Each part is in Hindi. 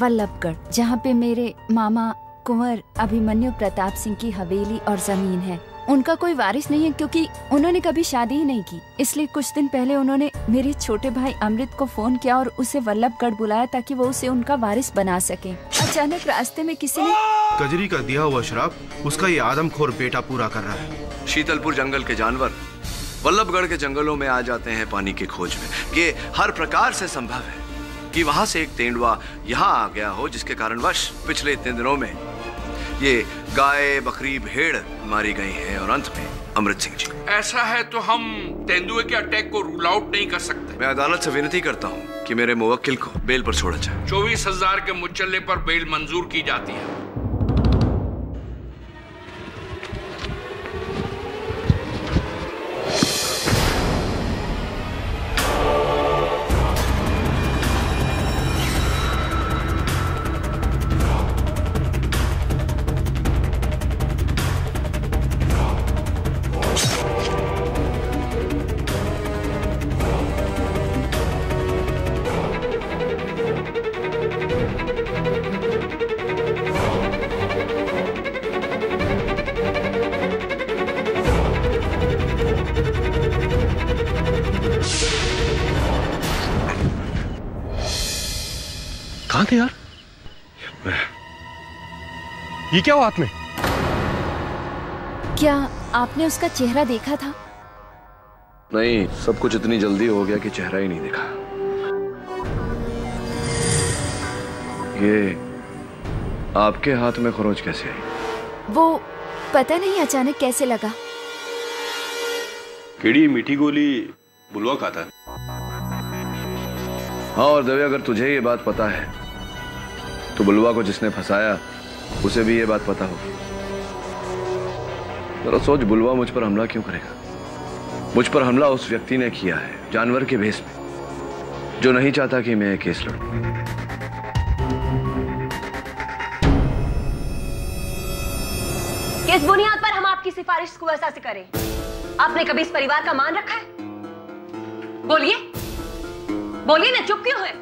वल्लभगढ़ जहाँ पे मेरे मामा कुंवर अभिमन्यु प्रताप सिंह की हवेली और ज़मीन है। उनका कोई वारिस नहीं है क्योंकि उन्होंने कभी शादी ही नहीं की। इसलिए कुछ दिन पहले उन्होंने मेरे छोटे भाई अमृत को फ़ोन किया और उसे वल्लभगढ़ बुलाया ताकि वो उसे उनका वारिस बना सके। अचानक रास्ते में किसी ने कजरी का दिया हुआ शराब उसका ये आदमखोर बेटा पूरा कर रहा है। शीतलपुर जंगल के जानवर वल्लभगढ़ के जंगलों में आ जाते हैं पानी की खोज में। ये हर प्रकार से संभव है। कि वहाँ से एक तेंदुआ यहाँ आ गया हो जिसके कारणवश पिछले इतने दिनों में ये गाय बकरी भेड़ मारी गई हैं और अंत में अमृत सिंह जी। ऐसा है तो हम तेंदुए के अटैक को रूल आउट नहीं कर सकते। मैं अदालत से विनती करता हूँ कि मेरे मुवक्किल को बेल पर छोड़ा जाए। चौबीस हज़ार के मुचल्ले पर बेल मंजूर की जाती है। ये क्या हुआ हाथ में? क्या आपने उसका चेहरा देखा था? नहीं सब कुछ इतनी जल्दी हो गया कि चेहरा ही नहीं देखा। ये आपके हाथ में खरोच कैसे आई? वो पता नहीं अचानक कैसे लगा। केड़ी मीठी गोली बुलवा खाता। है हाँ और दवे अगर तुझे ये बात पता है तो बुलवा को जिसने फंसाया उसे भी ये बात पता होगी जरा सोच बुलवा मुझ पर हमला क्यों करेगा? मुझ पर हमला उस व्यक्ति ने किया है, जानवर के भेस में, जो नहीं चाहता कि मैं केस लड़ूं। किस बुनियाद पर हम आपकी सिफारिश को ऐसा से करें? आपने कभी इस परिवार का मान रखा है? बोलिए। बोलिए ना चुप क्यों है?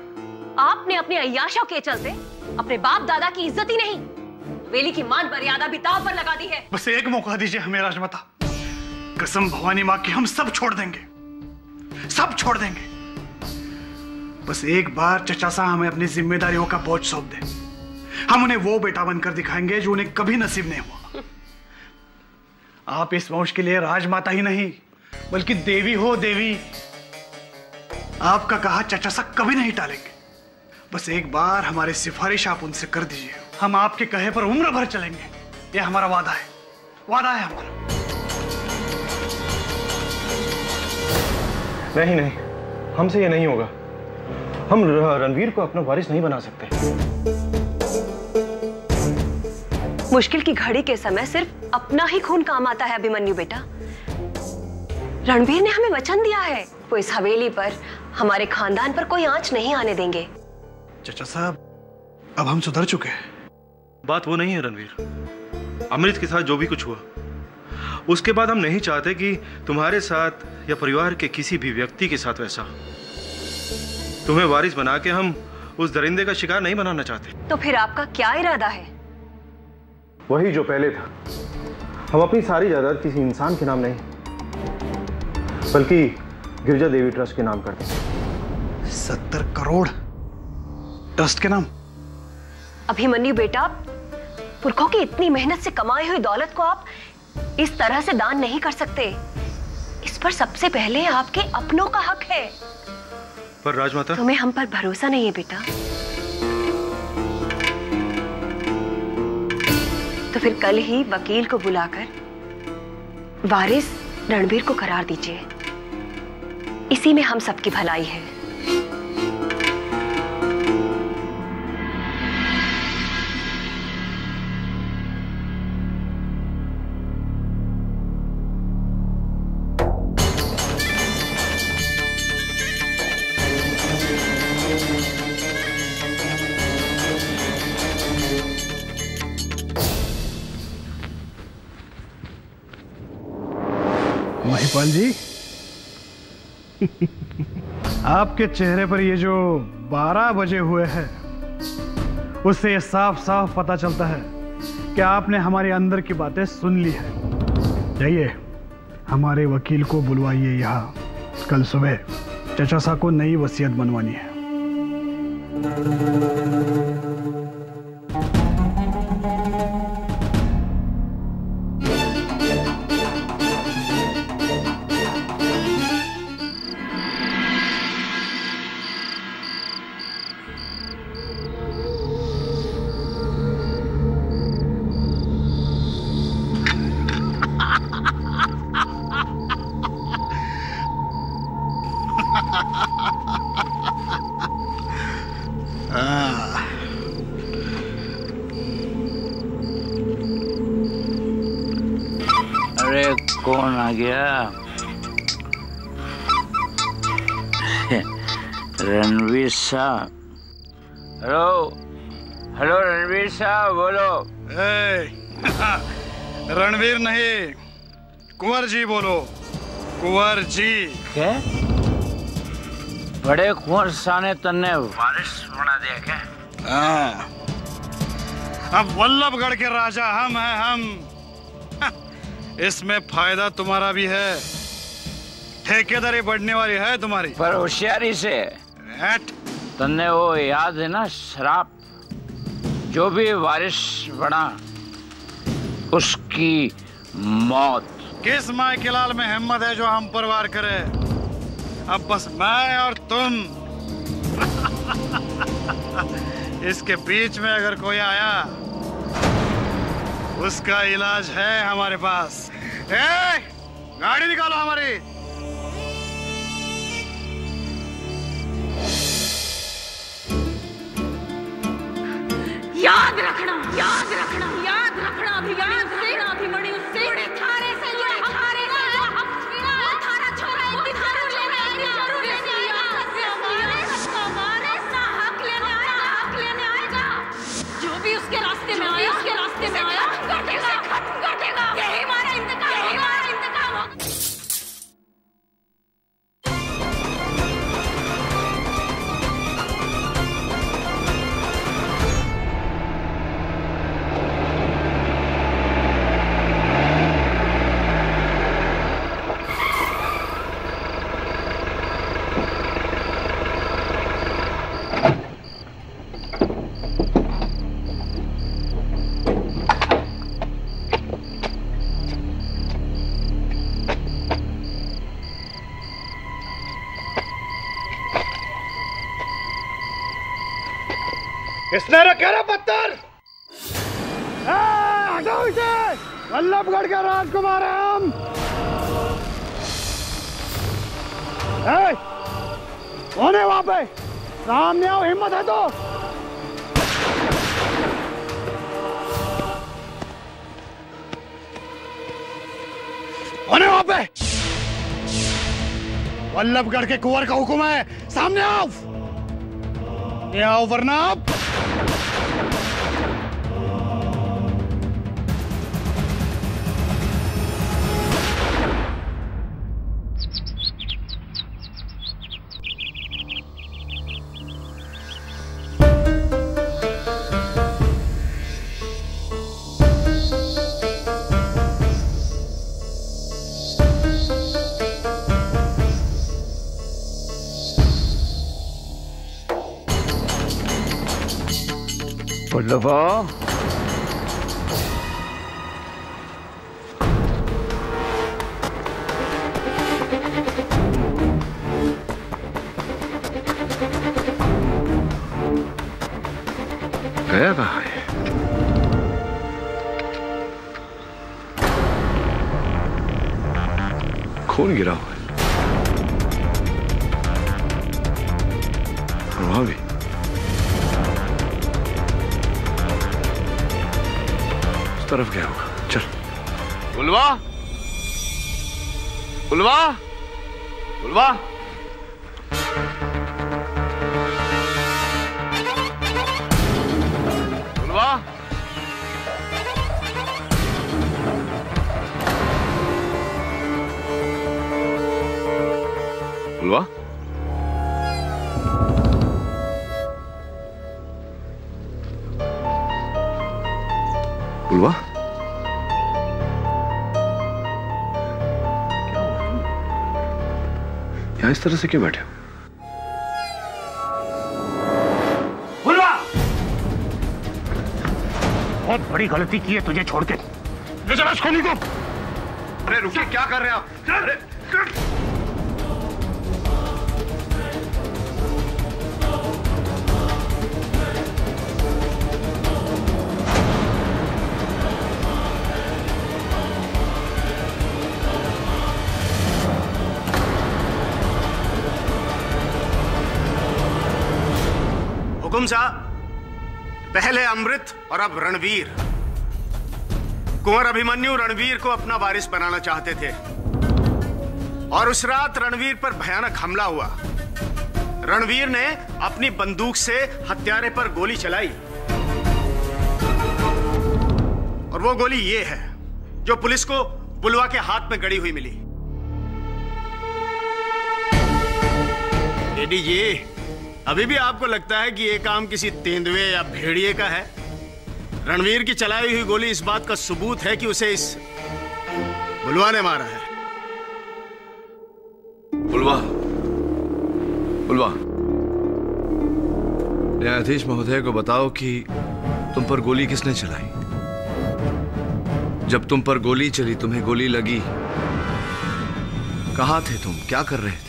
आपने अपने अयाशों के चलते अपने बाप दादा की इज़्ज़त ही नहीं। वेली की मान मर्यादा भी दाव पर लगा दी है। बस एक मौका दीजिए हमें, राजमाता। कसम भवानी माँ की हम सब छोड़ देंगे। सब छोड़ देंगे। बस एक बार चचा सा हमें अपनी जिम्मेदारियों का बोझ सौंप दे। हम उन्हें वो बेटा बनकर दिखाएँगे जो उन्हें कभी नसीब नहीं हुआ। आप इस वंश के लिए राजमाता ही नहीं, बल्कि देवी हो देवी। आपका कहा चचा सा कभी नहीं टालेंगे। बस एक बार हमारी सिफारिश आप उनसे कर दीजिए। हम आपके कहे पर उम्र भर चलेंगे। यह हमारा वादा है। वादा है हमारा। नहीं नहीं। हमसे ये नहीं होगा। हम रणवीर को अपना वारिस नहीं बना सकते। मुश्किल की घड़ी के समय सिर्फ़ अपना ही खून काम आता है अभिमन्यु बेटा। रणवीर ने हमें वचन दिया है। वो इस हवेली पर हमारे खानदान पर कोई आँच नहीं आने देंगे। चचा साहब अब हम सुधर चुके हैं। बात वो नहीं है रणवीर। अमृत के साथ जो भी कुछ हुआ उसके बाद हम नहीं चाहते कि तुम्हारे साथ या परिवार के किसी भी व्यक्ति के साथ वैसा हो। तुम्हें वारिस बना के हम उस दरिंदे का शिकार नहीं बनाना चाहते। तो फिर आपका क्या इरादा है? वही जो पहले था। हम अपनी सारी जायदाद किसी इंसान के नाम नहीं बल्कि गिरजा देवी ट्रस्ट के नाम कर देंगे सत्तर करोड़ ट्रस्ट के नाम? अभिमन्यु बेटा पुरखों की इतनी मेहनत से कमाई हुई दौलत को आप इस तरह से दान नहीं कर सकते। इस पर सबसे पहले आपके अपनों का हक है। पर राजमाता तुम्हें हम पर भरोसा नहीं है बेटा। तो फिर कल ही वकील को बुलाकर वारिस रणबीर को करार दीजिए। इसी में हम सबकी भलाई है। महिपाल जी। आपके चेहरे पर ये जो बारह बजे हुए हैं, उससे ये साफ़ साफ़ पता चलता है कि आपने हमारे अंदर की बातें सुन ली है। जाइए, हमारे वकील को बुलवाइए यहाँ। कल सुबह चचा सा को नई वसीयत बनवानी है। कुंवर जी बोलो। कुंवर जी। क्या? बड़े कुंवर साने तन्ने बारिश बना दिया क्या हाँ। अब वल्लभगढ़ के राजा हम हैं हम। इसमें फ़ायदा तुम्हारा भी है। ठेकेदारी बढ़ने वाली है तुम्हारी। पर होशियारी से। हट। तन्ने वो याद है ना शराब। जो भी बारिश बना उसकी मौत। किस माए के लाल में हिम्मत है जो हम पर वार करे? अब बस मैं और तुम। इसके बीच में अगर कोई आया उसका इलाज है हमारे पास। ए, गाड़ी निकालो हमारी। याद रखना याद रखना याद रखना अभिमन्यु से अभिमन्यु से। बड़े किसने रखे रे पत्थर? वल्लभगढ़ के राजकुमार हैं हम! कौन है वहाँ पे? सामने आओ, हिम्मत है तो! कौन है वहाँ पे? वल्लभगढ़ के कुंवर का हुक्म है। सामने आओ! ये आओ, वरना आप Come on. बुल्लुबो गया कहा है खून गिरा उलवा यहाँ इस तरह से क्यों बैठे हो? बुलवा! बहुत बड़ी गलती की है तुझे छोड़ के। ले चला अरे रुकिए क्या कर रहे हैं आप? साहब पहले अमृत और अब रणवीर। कुंवर अभिमन्यु रणवीर को अपना वारिस बनाना चाहते थे। और उस रात रणवीर पर भयानक हमला हुआ। रणवीर ने अपनी बंदूक से हत्यारे पर गोली चलाई। और वो गोली ये है, जो पुलिस को बुलवा के हाथ में गड़ी हुई मिली। एडी जी अभी भी आपको लगता है कि ये काम किसी तेंदुए या भेड़िए का है? रणवीर की चलाई हुई गोली इस बात का सबूत है कि उसे इस बुलवा ने मारा है। बुलवा। बुलवा। न्यायाधीश महोदय को बताओ कि तुम पर गोली किसने चलाई? जब तुम पर गोली चली, तुम्हें गोली लगी, कहा थे तुम? क्या कर रहे थे?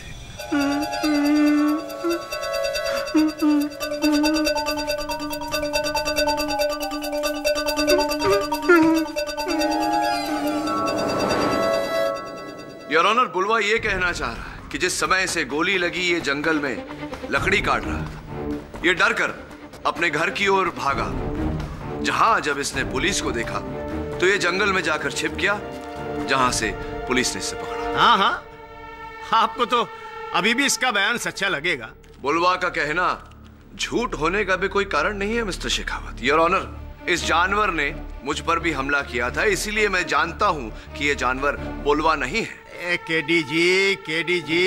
बुलवा ये कहना चाह रहा है कि जिस समय से गोली लगी ये जंगल में लकड़ी काट रहा था ये डर कर अपने घर की ओर भागा। जहाँ जब इसने पुलिस को देखा तो ये जंगल में जाकर छिप गया जहाँ से पुलिस ने इसे पकड़ा। हाँ हाँ। आपको तो अभी भी इसका बयान सच्चा लगेगा। बुलवा का कहना झूठ होने का भी कोई कारण नहीं है मिस्टर शेखावत। योर ऑनर इस जानवर ने मुझ पर भी हमला किया था इसीलिए मैं जानता हूँ कि यह जानवर बुलवा नहीं है। केडी जी केडी जी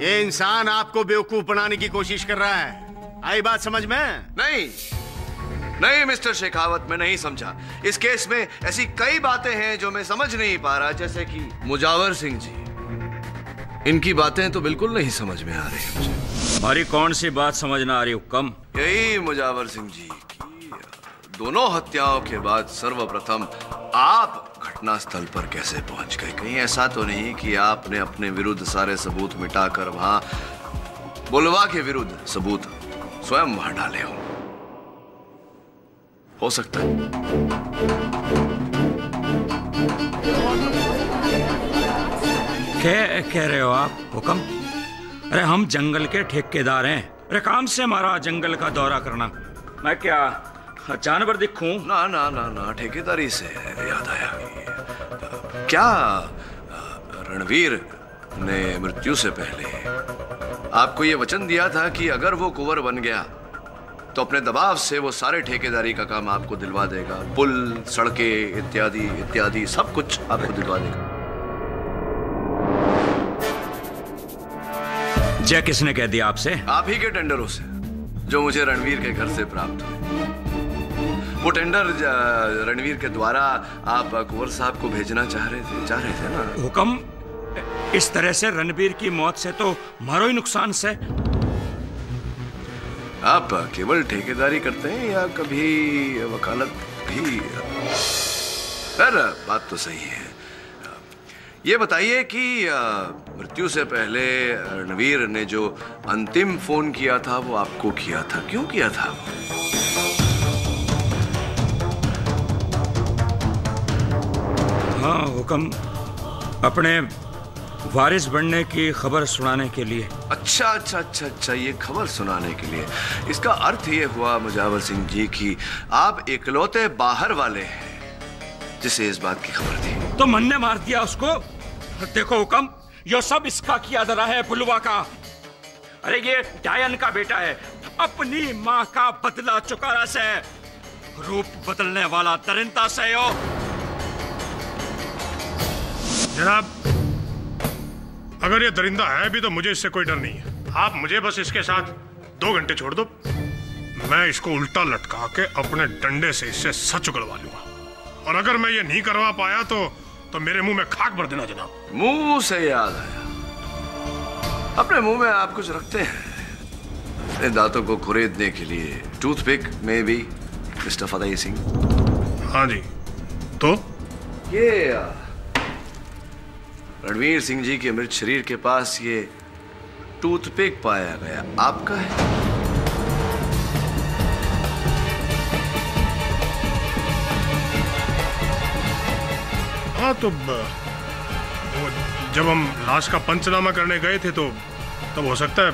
ये इंसान आपको बेवकूफ़ बनाने की कोशिश कर रहा है। आई बात समझ में? नहीं। नहीं मिस्टर शेखावत मैं नहीं समझा। इस केस में ऐसी कई बातें हैं जो मैं समझ नहीं पा रहा जैसे कि मुजावर सिंह जी। इनकी बातें तो बिल्कुल नहीं समझ में आ रही मुझे। हमारी कौन सी बात समझ ना आ रही हुक्म यही मुजावर सिंह जी की दोनों हत्याओं के बाद सर्वप्रथम आप घटना स्थल पर कैसे पहुँच गए? कहीं ऐसा तो नहीं कि आपने अपने विरुद्ध सारे सबूत मिटाकर वहाँ बुलवा के विरुद्ध सबूत स्वयं वहाँ डाले हो। हो सकता है। क्या कह रहे हो आप? हुक्म? अरे हम जंगल के ठेकेदार हैं। अरे काम से हमारा जंगल का दौरा करना। मैं क्या जानवर दिखूं? ना ना ना ना ठेकेदारी से याद आया। क्या रणवीर ने मृत्यु से पहले आपको यह वचन दिया था कि अगर वो कुंवर बन गया तो अपने दबाव से वो सारे ठेकेदारी का काम आपको दिलवा देगा। पुल सड़कें इत्यादि इत्यादि सब कुछ आपको दिलवा देगा। जय किसने कह दिया आपसे? आप ही के टेंडरों से जो मुझे रणवीर के घर से प्राप्त हुए। वो टेंडर रणवीर के द्वारा आप कुंवर साहब को भेजना चाह रहे थे चाह रहे थे ना? हुक्म इस तरह से रणवीर की मौत से तो मारो ही नुकसान से। आप केवल ठेकेदारी करते हैं या कभी वकालत भी? सर बात तो सही है। ये बताइए कि मृत्यु से पहले रणवीर ने जो अंतिम फ़ोन किया था वो आपको किया था? क्यों किया था? हाँ हुक्म अपने वारिस बनने की खबर सुनाने के लिए। अच्छा अच्छा अच्छा अच्छा ये खबर सुनाने के लिए। इसका अर्थ ये हुआ मुजावर सिंह जी कि आप इकलौते बाहर वाले हैं जिसे इस बात की खबर थी। तो मन ने मार दिया उसको। देखो हुक्म यो सब इसका किया धरा है बुलवा का। अरे ये डायन का बेटा है अपनी माँ का बदला चुका से। रूप बदलने वाला दरिंदा से यो। जनाब अगर ये दरिंदा है भी तो मुझे इससे कोई डर नहीं है। आप मुझे बस इसके साथ दो घंटे छोड़ दो। मैं इसको उल्टा लटका के अपने डंडे से इससे सच उगड़वा लूँगा। और अगर मैं ये नहीं करवा पाया तो तो मेरे मुँह में खाक भर देना जनाब। मुँह से याद आया। अपने मुँह में आप कुछ रखते हैं। अपने दांतों को खुरेदने के लिए टूथपिक में भी मिस्टर फतेह सिंह हाँ जी। तो? ये रणवीर सिंह जी के मृत शरीर के पास ये टूथपिक पाया गया। आपका है? हाँ तो वो जब हम लाश का पंचनामा करने गए थे तो तब हो सकता है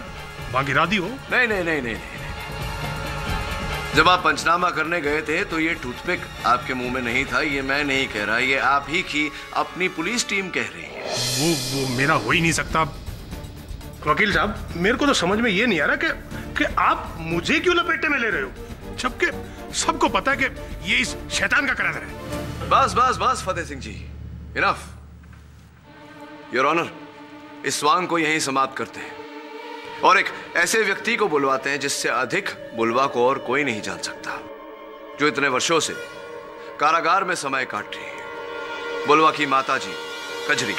भागीरादी हो। नहीं नहीं नहीं नहीं नहीं। जब आप पंचनामा करने गए थे तो ये टूथपिक आपके मुँह में नहीं था ये मैं नहीं कह रहा ये आप ही की अपनी पुलिस टीम कह रही है। वो वो मेरा हो ही नहीं सकता। वकील साहब, मेरे को तो समझ में ये नहीं आ रहा कि कि आप मुझे क्यों लपेटे में ले रहे हो? जबकि सबको पता है कि ये इस शैतान का करार है। बस बस बस, Fateh Singh ji. Enough your honour इस स्वांग को यहीं समाप्त करते हैं। और एक ऐसे व्यक्ति को बुलवाते हैं जिससे अधिक बुलवा को और कोई नहीं जान सकता। जो इतने वर्षों से कारागार में समय काट रही है। बुलवा की माता जी कजरी।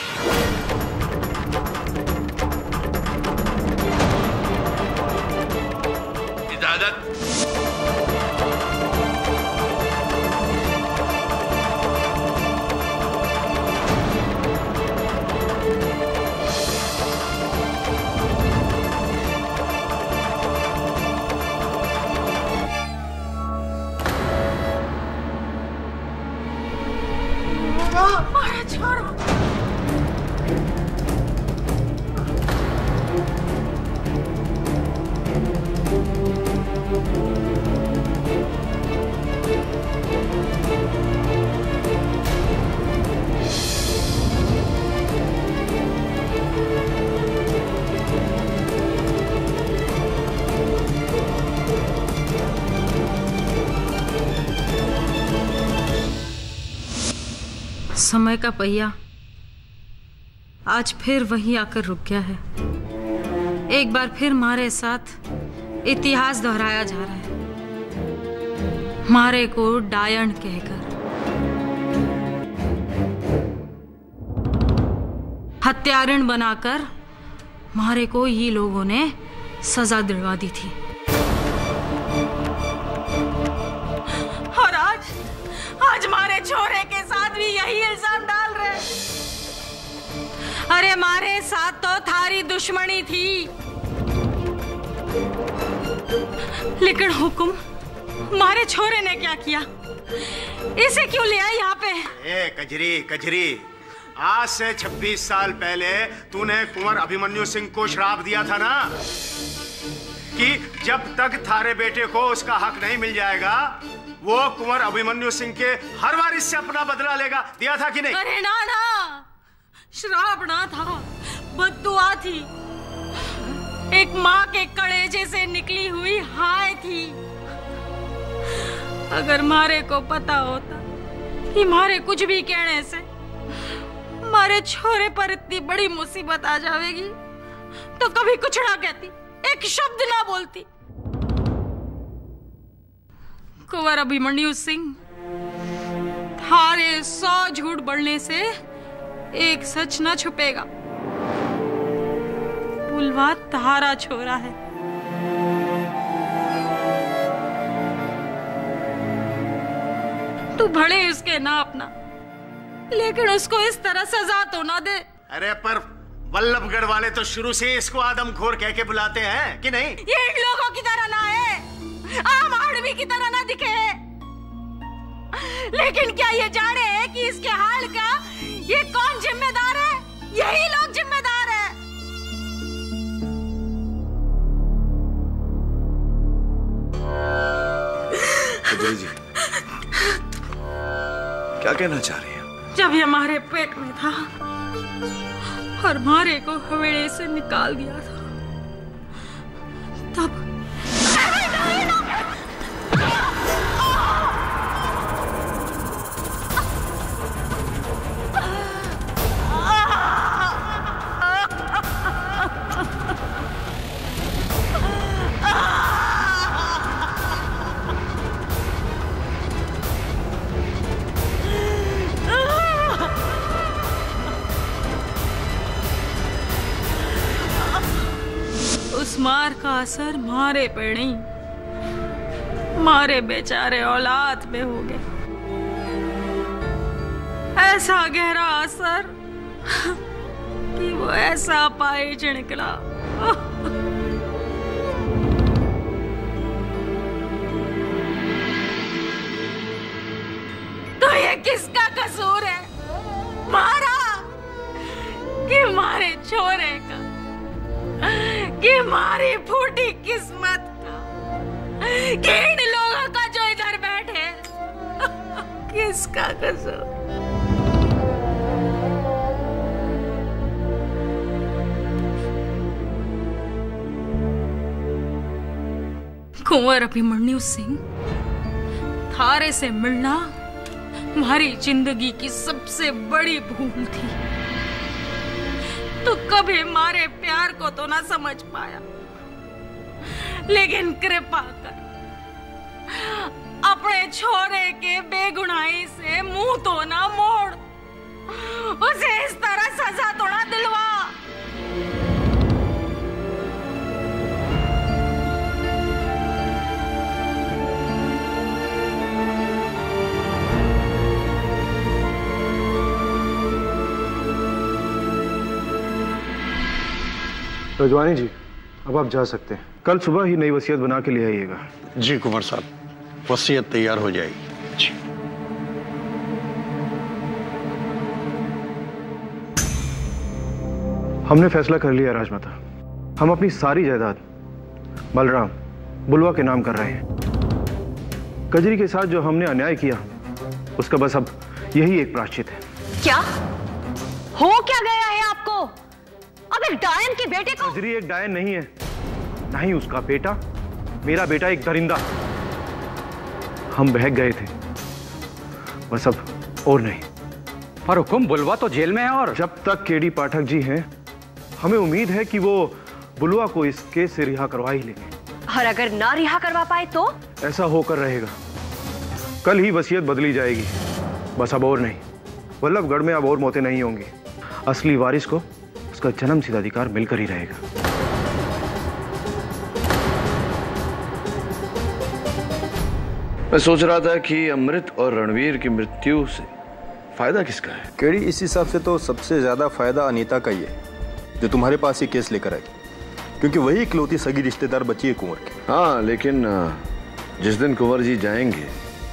समय का पहिया। आज फिर वहीं आकर रुक गया है। एक बार फिर मारे साथ इतिहास दोहराया जा रहा है। मारे को डायन कहकर। हत्यारण बनाकर मारे को ये लोगों ने सजा दिलवा दी थी। अरे मारे साथ तो थारी दुश्मनी थी। लेकिन हुक्म मारे छोरे ने क्या किया? इसे क्यों लिया यहाँ पे? ए कजरी कजरी आज से 26 साल पहले तूने कुंवर अभिमन्यु सिंह को श्राप दिया था ना? कि जब तक थारे बेटे को उसका हक नहीं मिल जाएगा वो कुंवर अभिमन्यु सिंह के हर वारिस से अपना बदला लेगा। दिया था कि नहीं? अरे ना ना। श्राप ना था, बददुआ थी। एक माँ के कड़ेजे से निकली हुई हाय थी। अगर मारे को पता होता कि मारे कुछ भी कहने से, मारे छोरे पर इतनी बड़ी मुसीबत आ जाएगी तो कभी कुछ ना कहती, एक शब्द ना बोलती। कुंवर अभिमन्यु सिंह, थारे सौ झूठ बढ़ने से एक सच न छुपेगा। पुलवा तारा छोरा है। तू भले उसके ना अपना लेकिन उसको इस तरह सजा तो ना दे। अरे पर वल्लभगढ़ वाले तो शुरू से इसको आदम आदमखोर कह के बुलाते हैं कि नहीं? ये इन लोगों की तरह ना है। आम आदमी की तरह ना दिखे। लेकिन क्या ये जाने है कि इसके हाल का यही लोग जिम्मेदार है। कजरी जी क्या कहना चाह रही हैं? जब ये हमारे पेट में था और मारे को हवेड़े से निकाल दिया था तब असर मारे पे नहीं। मारे बेचारे औलाद पे हो गए। ऐसा गहरा असर कि वो ऐसा पाए निकला तो ये किसका कसूर है? मारा कि मारे छोरे का कि मारी फूटी किस्मत। का लोगों का जो इधर बैठे किसका कसूर? कुंवर अभिमन्यु सिंह, थारे से मिलना हमारी ज़िंदगी की सबसे बड़ी भूल थी। तो कभी मारे प्यार को तो ना समझ पाया। लेकिन कृपा कर, अपने छोरे के बेगुनाही से मुँह तो ना मोड़। उसे इस तरह सजा तो ना दिलवा। रजवानी जी अब आप जा सकते हैं। कल सुबह ही नई वसीयत बना के ले आइएगा। जी कुंवर साहब वसीयत तैयार हो जाएगी। जी। हमने फैसला कर लिया राजमाता। हम अपनी सारी जायदाद बलराम बुलवा के नाम कर रहे हैं। कजरी के साथ जो हमने अन्याय किया उसका बस अब यही एक प्राश्चित है। क्या? हो क्या गया है अब डायन के बेटे को। कजरी एक डायन नहीं है। नहीं उसका बेटा। मेरा बेटा एक दरिंदा। हम बहक गए थे। बस अब और नहीं। पर हुकुम बुलवा तो जेल में है और जब तक केडी पाठक जी हैं हमें उम्मीद है कि वो बुलवा को इस केस से रिहा करवा ही लेंगे। और अगर ना रिहा करवा पाए तो? ऐसा होकर रहेगा। कल ही वसीयत बदली जाएगी। बस अब और नहीं। वल्लभगढ़ में अब और मौतें नहीं होंगी। असली वारिस को उसका जन्म सिद्ध अधिकार मिलकर ही रहेगा। मैं सोच रहा था कि अमृत और रणवीर की मृत्यु से फ़ायदा किसका है? केड़ी इस हिसाब से तो सबसे ज़्यादा फ़ायदा अनीता का ही है जो तुम्हारे पास ही केस लेकर आई। क्योंकि वही इकलौती सगी रिश्तेदार बची है कुंवर की। हाँ लेकिन जिस दिन कुंवर जी जाएँगे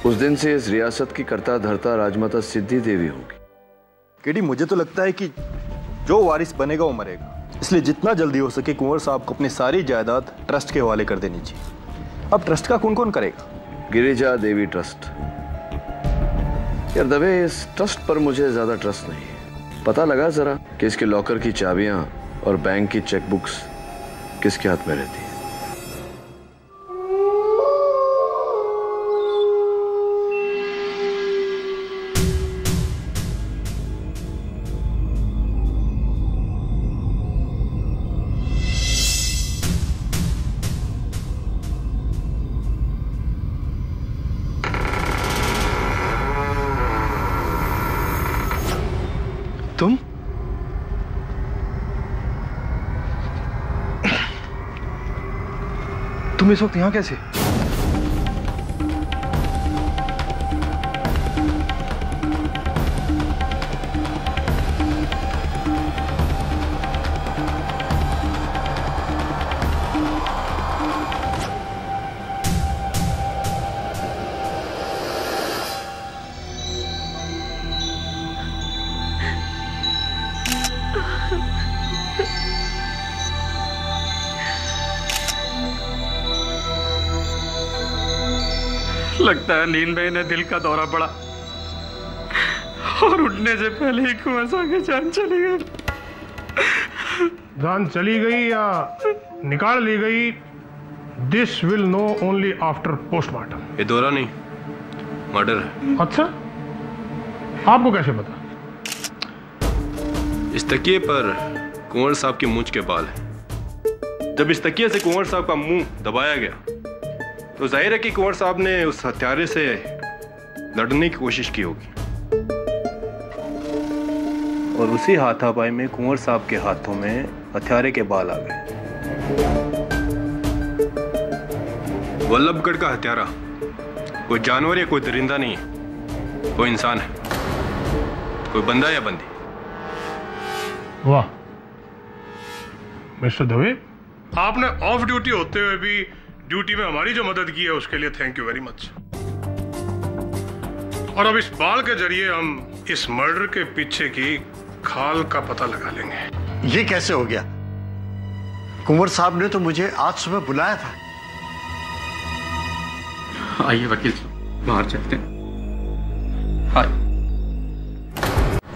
उस दिन से इस रियासत की करता धरता राजमाता सिद्धि देवी होगी। केडी मुझे तो लगता है कि जो वारिस बनेगा वो मरेगा। इसलिए जितना जल्दी हो सके कुंवर साहब को अपनी सारी जायदाद ट्रस्ट के हवाले कर देनी चाहिए। अब ट्रस्ट का कौन कौन करेगा? गिरिजा देवी ट्रस्ट। यार दबे इस ट्रस्ट पर मुझे ज़्यादा ट्रस्ट नहीं है। पता लगा जरा कि इसके लॉकर की चाबियाँ और बैंक की चेकबुक्स किसके हाथ में रहती है। तुम इस वक्त यहाँ कैसे? लगता है नींद में इन्हें दिल का दौरा पड़ा। और उठने से पहले ही कुआँ के जान चली गई। जान चली गई या निकाल ली गई this will know only after postmortem ये दौरा नहीं मर्डर है। अच्छा आपको कैसे पता? इस तकिए पर कुंवर साहब की मूंछ के बाल हैं। जब इस तकिए से कुंवर साहब का मुँह दबाया गया तो ज़ाहिर है कि कुंवर साहब ने उस हत्यारे से लड़ने की कोशिश की होगी। और उसी हाथापाई में कुंवर साहब के हाथों में हथियारे के बाल आ गए। वल्लभगढ़ का हत्यारा कोई जानवर या कोई दरिंदा नहीं है कोई इंसान है कोई बंदा या बंदी। वाह मिस्टर दवे आपने ऑफ़ ड्यूटी होते हुए भी ड्यूटी में हमारी जो मदद की है उसके लिए थैंक यू वेरी मच और अब इस बाल के ज़रिए हम इस मर्डर के पीछे की खाल का पता लगा लेंगे। ये कैसे हो गया? कुंवर साहब ने तो मुझे आज सुबह बुलाया था। आइए वकील साहब बाहर चलते हैं।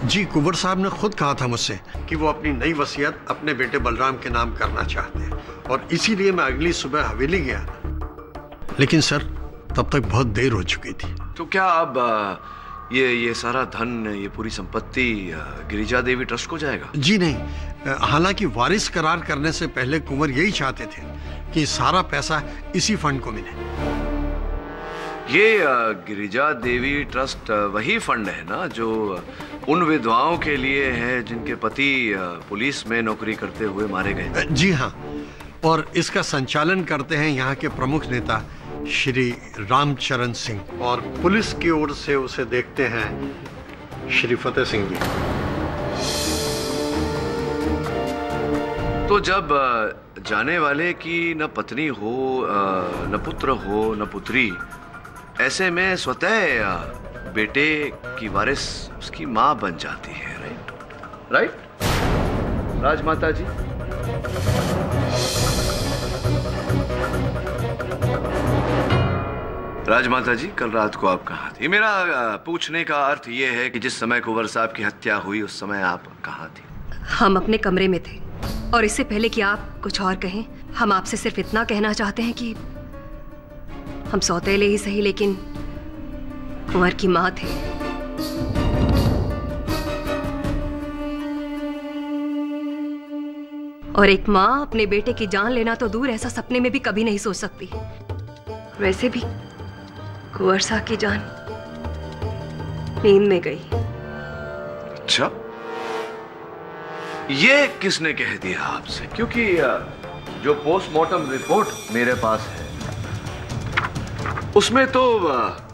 जी कुंवर साहब ने खुद कहा था मुझसे कि वो अपनी नई वसीयत अपने बेटे बलराम के नाम करना चाहते हैं और इसीलिए मैं अगली सुबह हवेली गया लेकिन सर तब तक बहुत देर हो चुकी थी। तो क्या अब ये ये सारा धन ये पूरी संपत्ति गिरिजा देवी ट्रस्ट को जाएगा? जी नहीं हालाँकि वारिस करार करने से पहले कुंवर यही चाहते थे कि सारा पैसा इसी फंड को मिले। ये गिरिजा देवी ट्रस्ट वही फंड है ना जो उन विधवाओं के लिए है जिनके पति पुलिस में नौकरी करते हुए मारे गए जी हाँ और इसका संचालन करते हैं यहाँ के प्रमुख नेता श्री रामचरण सिंह और पुलिस की ओर से उसे देखते हैं श्री फतेह सिंह जी। तो जब जाने वाले की न पत्नी हो न पुत्र हो न पुत्री ऐसे में स्वतः बेटे की वारिस उसकी माँ बन जाती है राइट राइट राजमाता जी। राजमाता जी, कल रात को आप कहा थी? मेरा पूछने का अर्थ ये है कि जिस समय कुंवर साहब की हत्या हुई, उस समय आप कहा थी? हम अपने कमरे में थे। और इससे पहले कि आप कुछ और कहें, हम आपसे सिर्फ़ इतना कहना चाहते हैं कि हम सौतेले ही सही, लेकिन कुंवर की माँ थे और एक माँ अपने बेटे की जान लेना तो दूर, ऐसा सपने में भी कभी नहीं सोच सकती। वैसे भी कुंवर साहब की जान नींद में गई। अच्छा। ये किसने कह दिया आपसे? क्योंकि जो पोस्टमार्टम रिपोर्ट मेरे पास है उसमें तो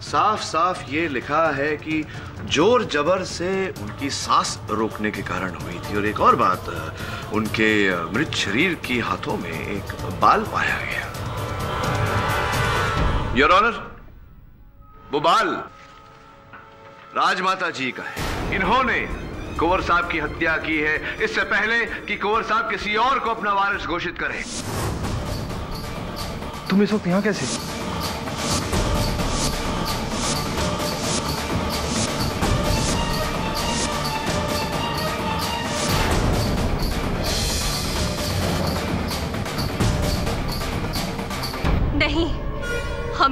साफ़ साफ़ ये लिखा है कि ज़ोर जबर से उनकी सांस रोकने के कारण हुई थी। और एक और बात उनके मृत शरीर की हाथों में एक बाल पाया गया। योर ऑनर, वो बाल राजमाता जी का है। इन्होंने कुंवर साहब की हत्या की है। इससे पहले कि कुंवर साहब किसी और को अपना वारिस घोषित करें। तुम इस वक्त यहाँ कैसे?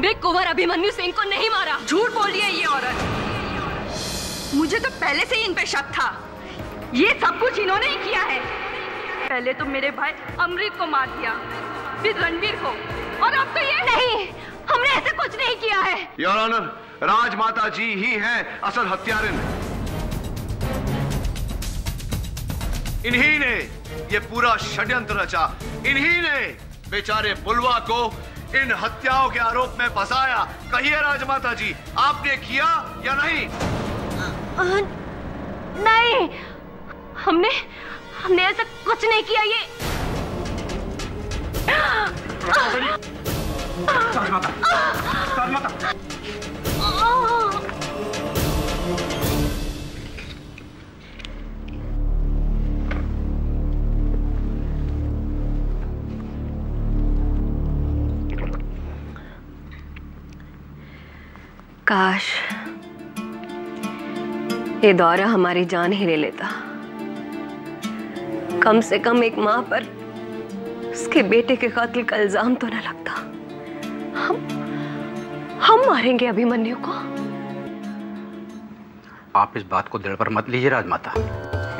हमने कुंवर अभिमन्यु सिंह को नहीं मारा। झूठ बोल रही है ये औरत। मुझे तो पहले से ही इन पे शक था। ये सब कुछ इन्होंने ही किया है। पहले तो मेरे भाई अमृत को मार दिया, फिर रणवीर को। और अब तो ये नहीं, हमने ऐसा कुछ नहीं किया है। योर ऑनर राजमाता जी ही हैं असल हत्यारिन। इन्हीं ने ये पूरा षड्यंत्र रचा। इन्हीं ने बेचारे बुलवा को इन हत्याओं के आरोप में फंसाया। कहिए राजमाता जी आपने किया या नहीं? आ, नहीं। हमने हमने ऐसा कुछ नहीं किया ये राजमाता राजमाता। काश ये दौरा हमारी जान ही ले लेता। कम से कम एक माँ पर उसके बेटे के कत्ल का इल्ज़ाम तो न लगता। हम हम मारेंगे अभिमन्यु को। आप इस बात को दिल पर मत लीजिए राजमाता।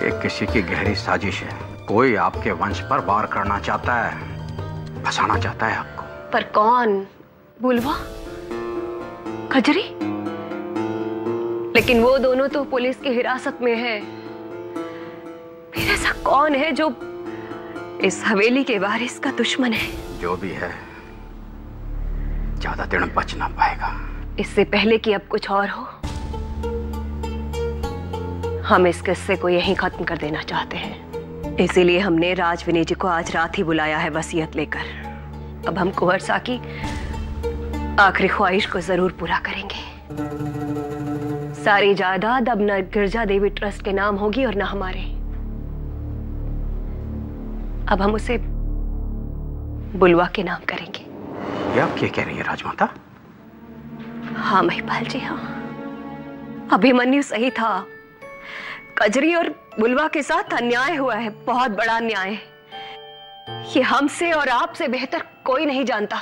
ये किसी की गहरी साजिश है। कोई आपके वंश पर वार करना चाहता है फंसाना चाहता है आपको। पर कौन? बुलवा? खजरी लेकिन वो दोनों तो पुलिस की हिरासत में है। फिर ऐसा कौन है जो इस हवेली के वारिस का दुश्मन है? जो भी है ज़्यादा दिन बच ना पाएगा। इससे पहले कि अब कुछ और हो हम इस किस्से को यहीं खत्म कर देना चाहते हैं। इसीलिए हमने राजविनी जी को आज रात ही बुलाया है वसीयत लेकर। अब हम कुंवर सा की आखिरी ख्वाहिश को ज़रूर पूरा करेंगे। सारी जायदाद अब न गिरजा देवी ट्रस्ट के नाम होगी और न हमारे। अब हम उसे बुलवा के नाम करेंगे। ये आप क्या कह रही है राजमाता? हाँ महिपाल जी हाँ। अभिमन्यु सही था। कजरी और बुलवा के साथ अन्याय हुआ है बहुत बड़ा अन्याय ये हमसे और आपसे बेहतर कोई नहीं जानता।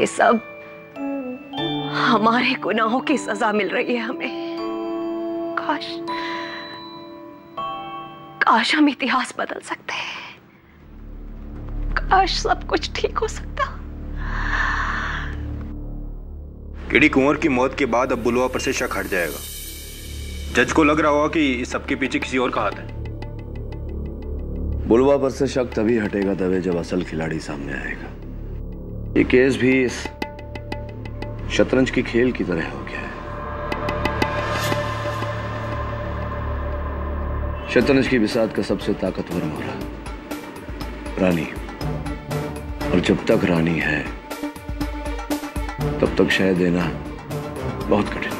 ये सब हमारे गुनाहों की सजा मिल रही है हमें। काश काश हम इतिहास बदल सकते हैं। काश सब कुछ ठीक हो सकता। केडी कुंवर की मौत के बाद अब बुलवा पर से शक हट जाएगा। जज को लग रहा होगा कि इस सबके पीछे किसी और का हाथ है। बुलवा पर से शक तभी हटेगा तभी जब असल खिलाड़ी सामने आएगा। ये केस भी इस शतरंज के खेल की तरह हो गया है। शतरंज की विषाद का सबसे ताकतवर मोहरा। रानी। और जब तक रानी है, तब तक शय देना बहुत कठिन।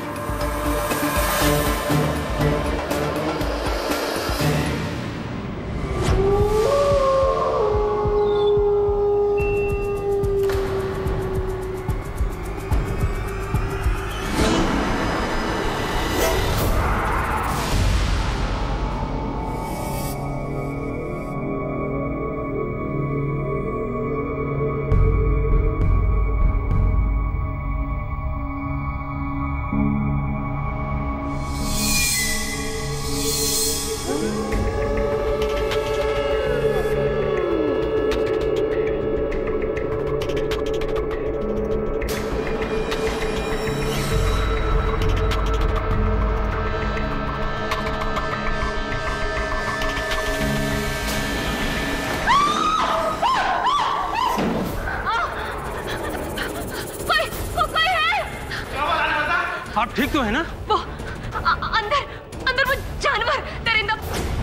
है ना? वो अ- अंदर अंदर वो जानवर दरिंदा।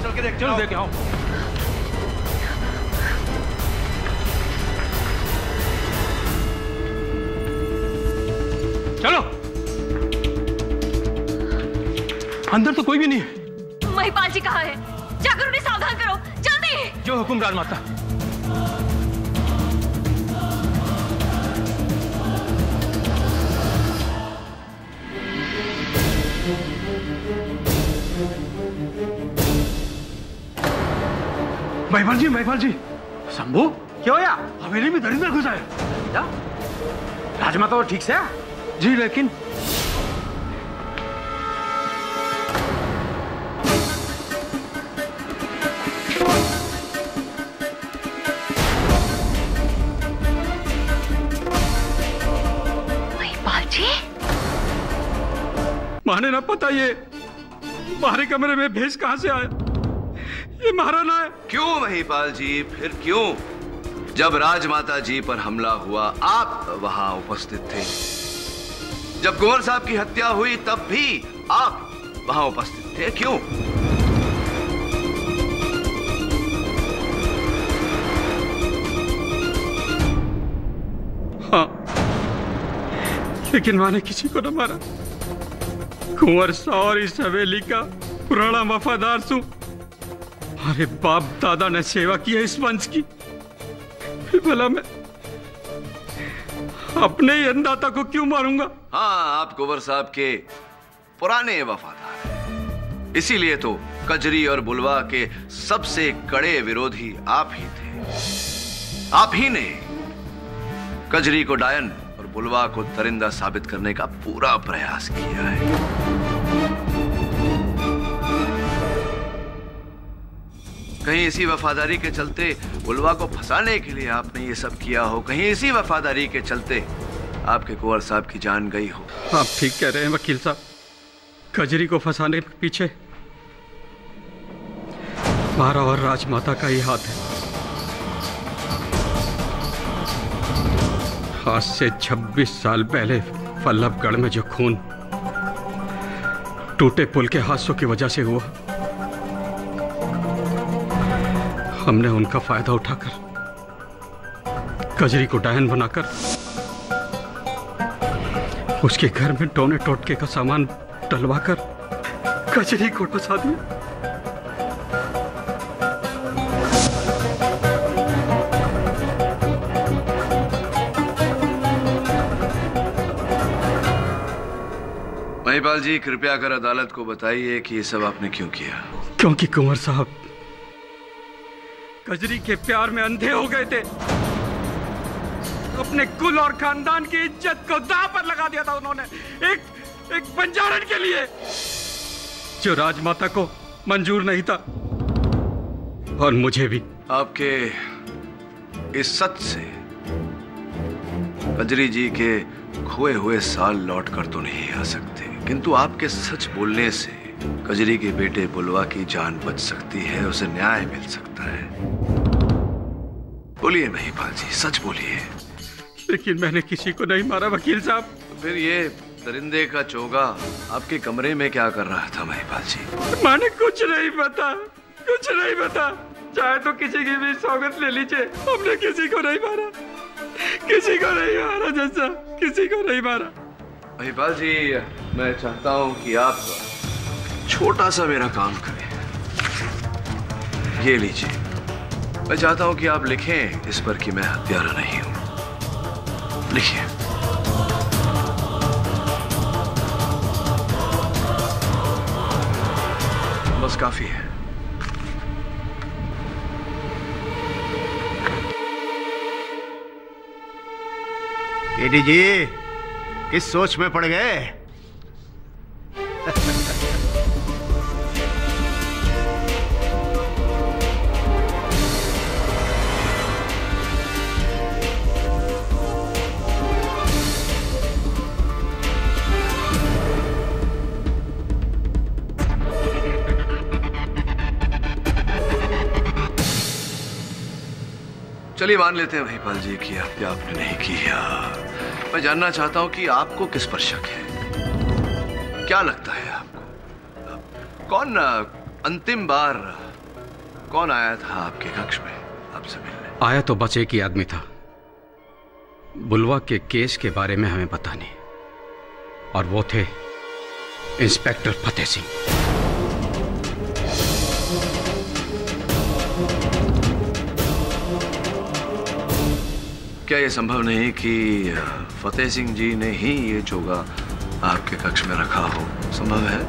चल के देख चलो। देख आओ चलो। अंदर तो कोई भी नहीं है। महिपाल जी कहा है? जाकर उन्हें सावधान करो। जल्दी! जो हुकुम राजमाता। महिपाल जी महिपाल जी। शंभू क्या होया हवेली में दरिंदा घुसा है। क्या राजमाता वो ठीक से है। जी लेकिन जी? माने ना पता ये हमारे कमरे में भेज कहाँ से आया? ये महाराना है क्यों महिपाल जी फिर क्यों? जब राजमाता जी पर हमला हुआ, आप वहाँ उपस्थित थे। जब कुंवर साहब की हत्या हुई, तब भी आप वहाँ उपस्थित थे। क्यों? हाँ। लेकिन माने किसी को न मारा। कुंवर सा और इस हवेली का पुराना वफादार सू हमारे बाप दादा, ने सेवा की है इस वंश की। फिर भला मैं अपने ही अन्नदाता को क्यों मारूँगा? हाँ आप कुंवर साहब के पुराने वफादार हैं। इसीलिए तो कजरी और बुलवा के सबसे कड़े विरोधी आप ही थे। आप ही ने कजरी को डायन और बुलवा को दरिंदा साबित करने का पूरा प्रयास किया है। कहीं इसी वफादारी के चलते बुलवा को फंसाने के लिए आपने ये सब किया हो, कहीं इसी वफादारी के चलते आपके कुंवर साहब की जान गई हो। आप ठीक कह रहे हैं, वकील साहब। कजरी को फंसाने के पीछे हमारा और राजमाता का ही हाथ है। आज से 26 साल पहले वल्लभगढ़ में जो खून टूटे पुल के हादसों की वजह से हुआ हमने उनका फ़ायदा उठाकर कजरी को डायन बनाकर उसके घर में टोने टोटके का सामान डलवाकर कजरी को फंसा दिया। महिपाल जी कृपया कर अदालत को बताइए कि ये सब आपने क्यों किया? क्योंकि कुंवर साहब कजरी के प्यार में अंधे हो गए थे। अपने कुल और खानदान की इज़्ज़त को दांव पर लगा दिया था उन्होंने। एक एक बंजारन के लिए। जो राजमाता को मंजूर नहीं था, और मुझे भी। आपके इस सच से कजरी जी के खोए हुए साल लौट कर तो नहीं आ सकते। किंतु आपके सच बोलने से कजरी के बेटे बुलवा की जान बच सकती है उसे न्याय मिल सकता है। बोलिए महिपाल जी सच बोलिए। लेकिन मैंने किसी को नहीं मारा वकील साहब। फिर ये दरिंदे का चोगा आपके कमरे में क्या कर रहा था महिपाल जी माने कुछ नहीं पता कुछ नहीं पता। चाहे तो किसी की भी सौगत ले लीजिए हमने किसी को नहीं मारा। किसी को नहीं मारा जैसा किसी को नहीं मारा। महिपाल जी मैं चाहता हूँ कि आप छोटा सा मेरा काम करें। ये लीजिए। मैं चाहता हूँ कि आप लिखें, इस पर कि मैं हत्यारा नहीं हूँ। लिखिए। बस काफ़ी है। एडी जी, किस सोच में पड़ गए? चलिए मान लेते हैं महिपाल जी की हत्या आपने नहीं की है मैं जानना चाहता हूँ कि आपको किस पर शक है? क्या लगता है आपको? कौन, अंतिम बार कौन आया था आपके कक्ष में आपसे मिलने? आया तो एक ही आदमी था। बुलवा के केस के बारे में हमें पता नहीं। और वो थे इंस्पेक्टर फतेह सिंह। क्या यह संभव नहीं कि फतेह सिंह जी ने ही ये चोगा आपके कक्ष में रखा हो? संभव है?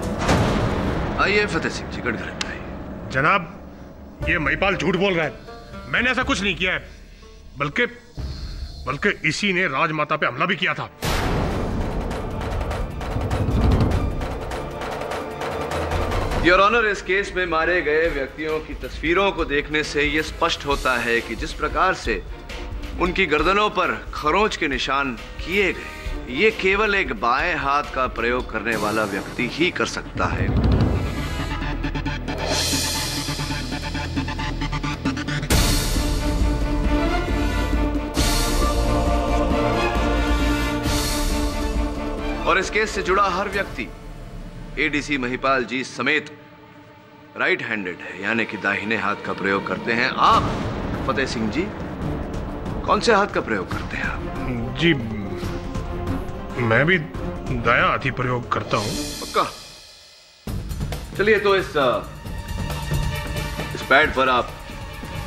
आइए फतेह सिंह जी गड़गड़ जनाब ये महिपाल झूठ बोल रहा है। मैंने ऐसा कुछ नहीं किया है। बल्कि बल्कि इसी ने राजमाता पे हमला भी किया था। योर ऑनर इस केस में मारे गए व्यक्तियों की तस्वीरों को देखने से यह स्पष्ट होता है कि जिस प्रकार से उनकी गर्दनों पर खरोंच के निशान किए गए। ये केवल एक बाएँ हाथ का प्रयोग करने वाला व्यक्ति ही कर सकता है। और इस केस से जुड़ा हर व्यक्ति एडीसी महिपाल जी समेत राइट हैंडेड है, यानी कि दाहिने हाथ का प्रयोग करते हैं। आप, फतेह सिंह जी कौन से हाथ का प्रयोग करते हैं आप? जी मैं भी दाया ही प्रयोग करता हूँ। पक्का? चलिए तो इस इस पैड पर आप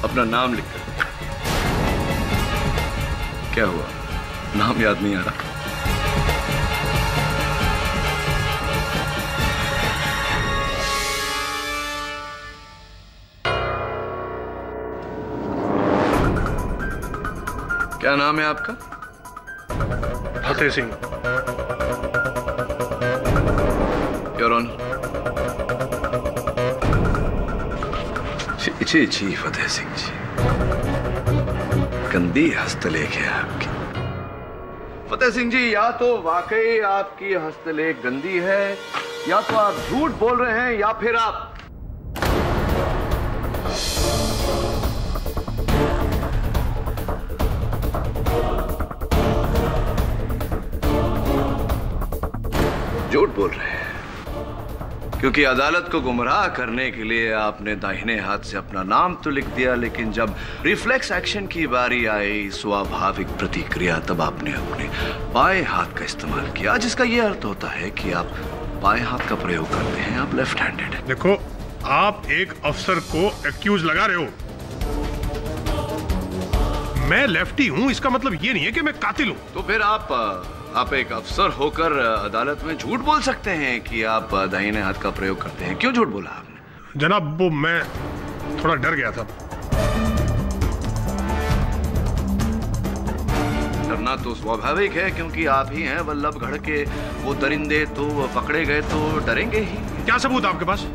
अपना नाम लिख कर क्या हुआ? नाम याद नहीं आ रहा। क्या नाम है आपका? फतेह सिंह। योर ऑनर जी जी फतेह सिंह जी। गंदी हस्तलेख है आपकी। फतेह सिंह जी या तो वाकई आपकी हस्तलेख गंदी है या तो आप झूठ बोल रहे हैं या फिर आप क्योंकि अदालत को गुमराह करने के लिए आपने दाहिने हाथ से अपना नाम तो लिख दिया लेकिन जब रिफ्लेक्स एक्शन की बारी आई स्वाभाविक प्रतिक्रिया तब आपने अपने बाएँ हाथ का इस्तेमाल किया जिसका यह अर्थ होता है कि आप बाएँ हाथ का प्रयोग करते हैं आप लेफ़्ट हैंडेड हैं। देखो आप एक अफसर को एक्यूज लगा रहे हो। मैं लेफ्टी हूँ इसका मतलब ये नहीं है कि मैं कातिल हूँ। तो फिर आप आप एक अफसर होकर अदालत में झूठ बोल सकते हैं कि आप दाहिने हाथ का प्रयोग करते हैं। क्यों झूठ बोला आपने? जनाब वो मैं थोड़ा डर गया था। डरना तो स्वाभाविक है क्योंकि आप ही हैं वल्लभगढ़ के। वो दरिंदे तो पकड़े गए तो डरेंगे ही। क्या सबूत आपके पास?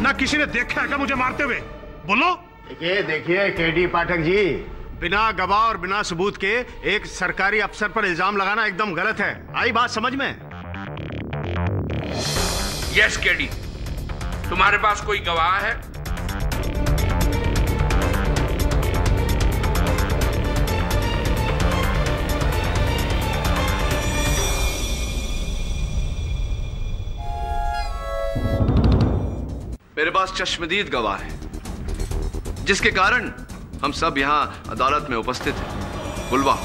ना किसी ने देखा है क्या मुझे मारते हुए? बोलो। देखिए देखिए केडी पाठक जी। बिना गवाह और बिना सबूत के एक सरकारी अफसर पर इल्ज़ाम लगाना एकदम गलत है। आई बात समझ में? यस केडी तुम्हारे पास कोई गवाह है? मेरे पास चश्मदीद गवाह है जिसके कारण हम सब यहाँ अदालत में उपस्थित हैं। बुलवा।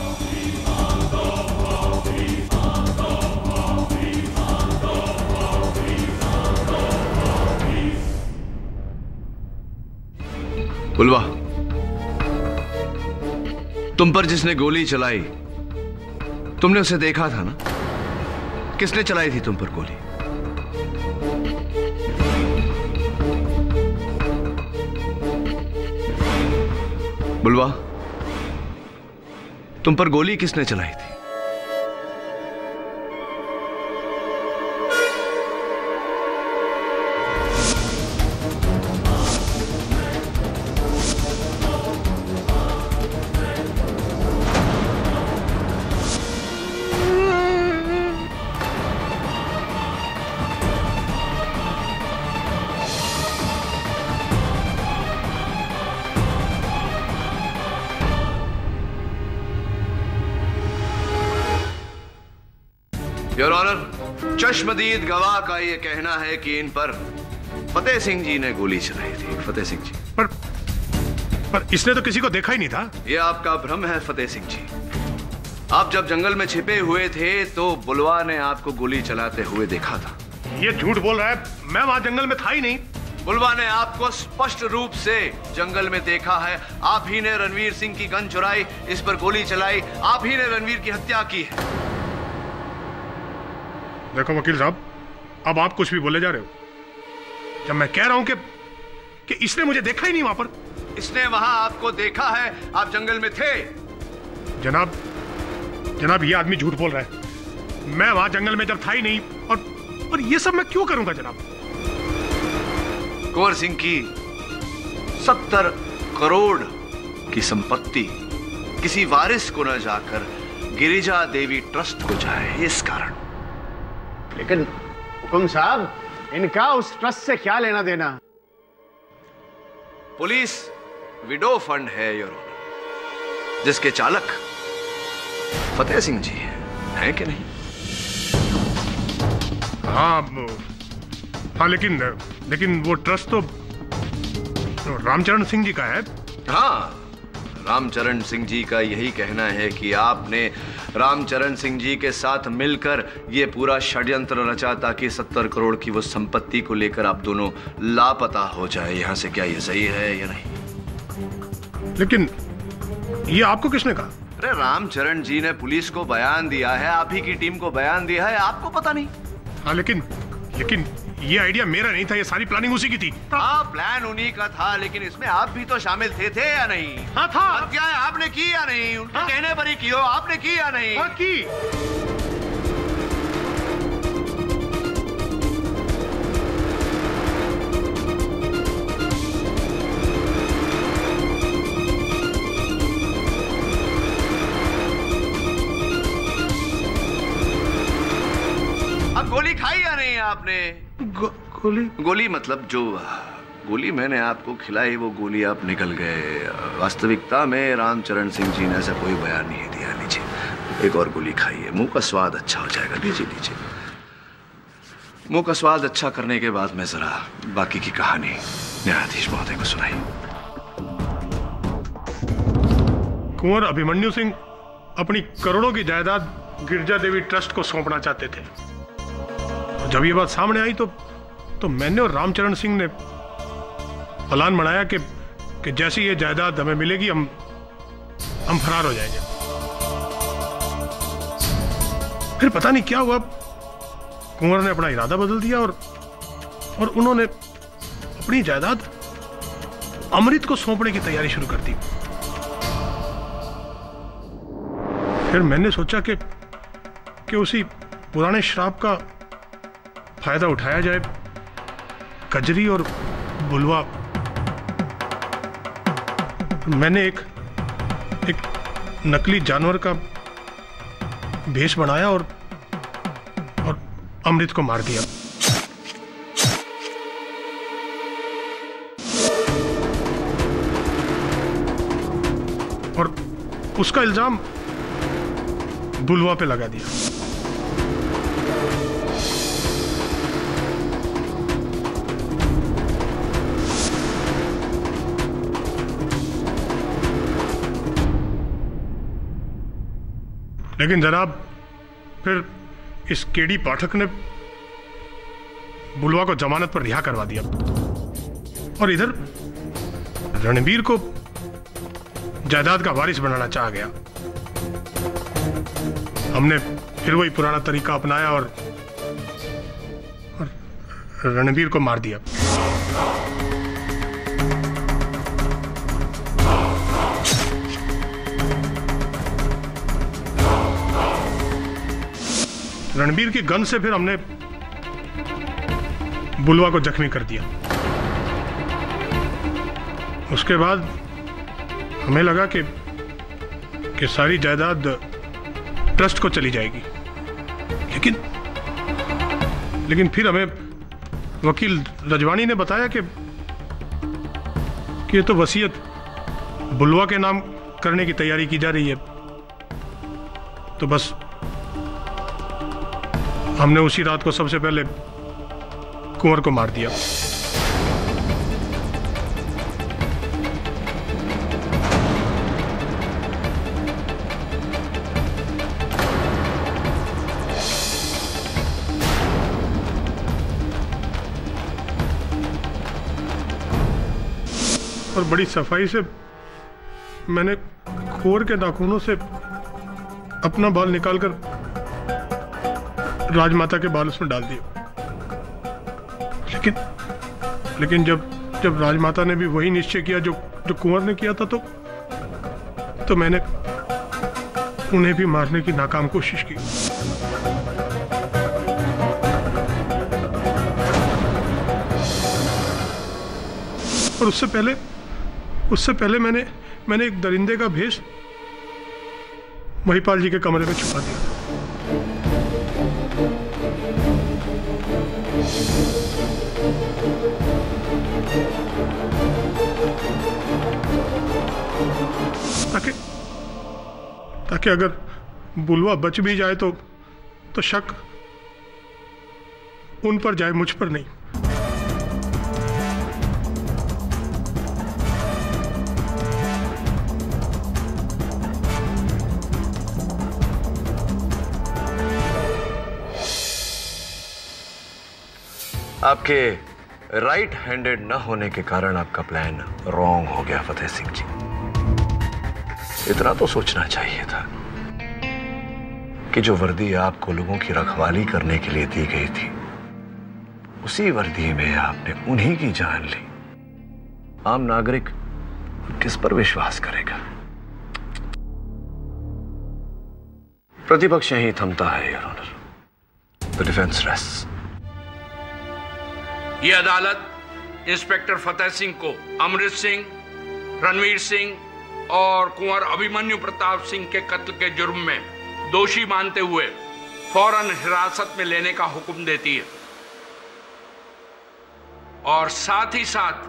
बुलवा। तुम पर जिसने गोली चलाई, तुमने उसे देखा था ना? किसने चलाई थी तुम पर गोली? बुलवा तुम पर गोली किसने चलाई थी? चश्मदीद गवाह का यह कहना है कि इन पर फतेह सिंह जी ने गोली चलाई थी। फतेह सिंह जी। पर पर इसने तो किसी को देखा ही नहीं था। यह आपका भ्रम है फतेह सिंह जी। आप जब जंगल में छिपे हुए थे तो बुलवा ने आपको गोली चलाते हुए देखा था। ये झूठ बोल रहा है मैं वहाँ जंगल में था ही नहीं। बुलवा ने आपको स्पष्ट रूप से जंगल में देखा है। आप ही ने रणवीर सिंह की गन चुराई इस पर गोली चलाई। आप ही ने रणवीर की हत्या की है। देखो वकील साहब अब आप कुछ भी बोले जा रहे हो। जब मैं कह रहा हूँ कि कि इसने मुझे देखा ही नहीं वहाँ पर। इसने वहाँ आपको देखा है आप जंगल में थे। जनाब जनाब ये आदमी झूठ बोल रहा है। मैं वहाँ जंगल में जब था ही नहीं और और ये सब मैं क्यों करूँगा जनाब? कुंवर सिंह की सत्तर करोड़ की संपत्ति किसी वारिस को न जाकर गिरिजा देवी ट्रस्ट को जाए इस कारण। लेकिन हुकुम साहब इनका उस ट्रस्ट से क्या लेना देना? पुलिस विडो फंड है योर ऑनर। जिसके चालक फतेह सिंह जी हैं है कि नहीं? हाँ हाँ लेकिन लेकिन वो ट्रस्ट तो, तो रामचरण सिंह जी का है। हाँ रामचरण सिंह जी का यही कहना है कि आपने रामचरण सिंह जी के साथ मिलकर ये पूरा षड्यंत्र रचा ताकि सत्तर करोड़ की वो संपत्ति को लेकर आप दोनों लापता हो जाए। यहाँ से क्या ये सही है या नहीं? लेकिन ये आपको किसने कहा? अरे रामचरण जी ने पुलिस को बयान दिया है आप ही की टीम को बयान दिया है आपको पता नहीं। हाँ लेकिन लेकिन ये आइडिया मेरा नहीं था ये सारी प्लानिंग उसी की थी। हाँ प्लान उन्हीं का था लेकिन इसमें आप भी तो शामिल थे थे या नहीं? हाँ था। क्या है आपने की या नहीं? उनके हाँ? कहने पर ही की हो आपने की या नहीं? हाँ की। गोली खाई या नहीं आपने? गो, गोली? गोली मतलब जो गोली मैंने आपको खिलाई वो गोली आप निकल गए। वास्तविकता में रामचरण सिंह जी ने ऐसा कोई बयान नहीं दिया लीजिए। एक और गोली खाइए। मुँह का स्वाद अच्छा हो जाएगा। लीजिए लीजिए। मुँह का स्वाद अच्छा करने के बाद मैं जरा बाकी की कहानी न्यायाधीश महोदय को सुनाई। कुंवर अभिमन्यु सिंह अपनी करोड़ों की जायदाद गिरजा देवी ट्रस्ट को सौंपना चाहते थे। जब ये बात सामने आई तो तो मैंने और रामचरण सिंह ने प्लान बनाया कि कि जैसी ये जायदाद हमें मिलेगी, हम हम फरार हो जाएँगे। फिर पता नहीं क्या हुआ, कुंवर ने अपना इरादा बदल दिया और और उन्होंने अपनी जायदाद अमृत को सौंपने की तैयारी शुरू कर दी। फिर मैंने सोचा कि कि उसी पुराने श्राप का फ़ायदा उठाया जाए। कजरी और बुलवा। मैंने एक एक नकली जानवर का भेष बनाया और और अमृत को मार दिया। और उसका इल्ज़ाम बुलवा पे लगा दिया। लेकिन जनाब फिर इस केडी पाठक ने बुलवा को जमानत पर रिहा करवा दिया। और इधर रणबीर को जायदाद का वारिस बनाना चाह गया। हमने फिर वही पुराना तरीका अपनाया और, और रणबीर को मार दिया। रणबीर की गन से फिर हमने बुलवा को जख्मी कर दिया। उसके बाद हमें लगा कि कि सारी जायदाद ट्रस्ट को चली जाएगी। लेकिन लेकिन फिर हमें वकील रजवानी ने बताया कि कि ये तो वसीयत बुलवा के नाम करने की तैयारी की जा रही है। तो बस हमने उसी रात को सबसे पहले कुंवर को मार दिया। और बड़ी सफ़ाई से मैंने खोर के नाखूनों से अपना बाल निकालकर राजमाता के बाल उसमें डाल दिए। लेकिन लेकिन जब जब राजमाता ने भी वही निश्चय किया जो जो कुंवर ने किया था तो तो मैंने उन्हें भी मारने की नाकाम कोशिश की। और उससे पहले उससे पहले मैंने मैंने एक दरिंदे का भेष महिपाल जी के कमरे में छुपा दिया। ताकि अगर बुलवा बच भी जाए तो तो शक उन पर जाए, मुझ पर नहीं। आपके राइट हैंडेड न होने के कारण आपका प्लान रॉन्ग हो गया, फतेह सिंह जी। इतना तो सोचना चाहिए था कि जो वर्दी आपको लोगों की रखवाली करने के लिए दी गई थी, उसी वर्दी में आपने उन्हीं की जान ली। आम नागरिक किस पर विश्वास करेगा? प्रतिपक्ष यही थमता है your honour the defence rest ये अदालत इंस्पेक्टर फतेह सिंह को, अमृत सिंह, रणवीर सिंह और कुंवर अभिमन्यु प्रताप सिंह के कत्ल के जुर्म में दोषी मानते हुए फ़ौरन हिरासत में लेने का हुक्म देती है। और साथ ही साथ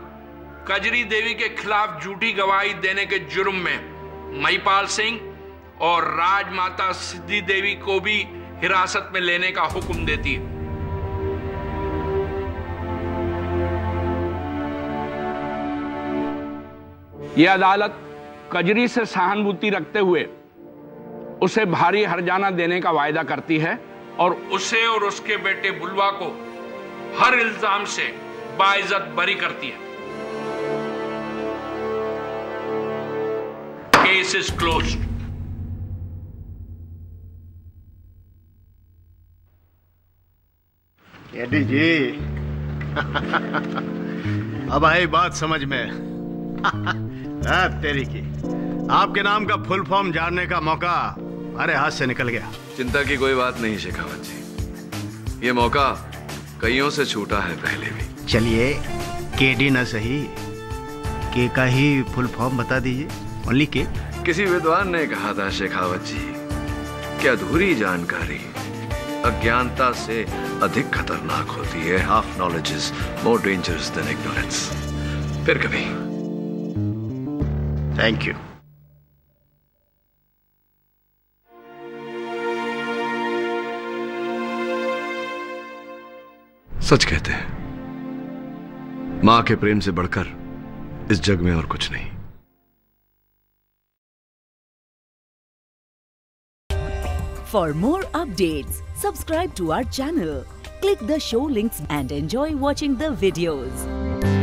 कजरी देवी के खिलाफ झूठी गवाही देने के जुर्म में महिपाल सिंह और राजमाता सिद्धि देवी को भी हिरासत में लेने का हुक्म देती है। यह अदालत कजरी से सहानुभूति रखते हुए उसे भारी हरजाना देने का वायदा करती है और उसे और उसके बेटे बुलवा को हर इल्ज़ाम से बाइज्जत बरी करती है। केस इज़ क्लोज्ड एडी जी अब आई बात समझ में। तेरी की। आपके नाम का फुल फॉर्म जानने का मौका हमारे हाथ से निकल गया। चिंता की कोई बात नहीं शेखावत जी। ये मौका कईयों से छूटा है पहले भी। चलिए केडी न सही के का ही फुल फॉर्म बता दीजिए। ओनली के। किसी विद्वान ने कहा था शेखावत जी कि अधूरी जानकारी अज्ञानता से अधिक खतरनाक होती है। Half knowledge is more dangerous than ignorance फिर कभी। Thank you. सच कहते हैं माँ के प्रेम से बढ़कर इस जग में और कुछ नहीं for more update subscribe to our channel click the show links and enjoy watching the videos